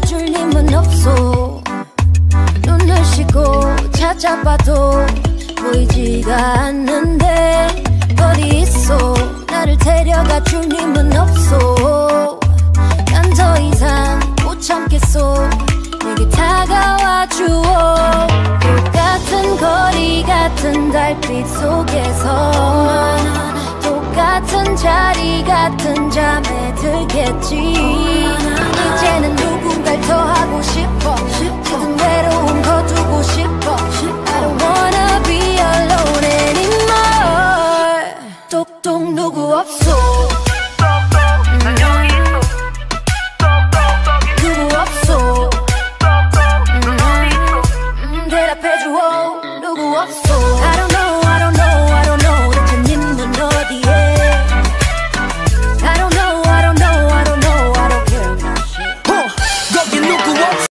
데려가줄 님은 없어. 눈을 씻고 찾아봐도 보이지가 않는데 어디 있어? 나를 데려가줄 님은 없어. 난 더 이상 못 참겠어. 내게 다가와 주어. 똑같은 거리 같은 달빛 속에서 똑같은 자리 같은 잠에 들겠지 없어. 난 여기 있어 누구 없어. 넌 어디 있어 음, 대답해줘 누구 없어